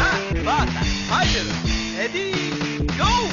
Два, два, файтер, эдди, гоу!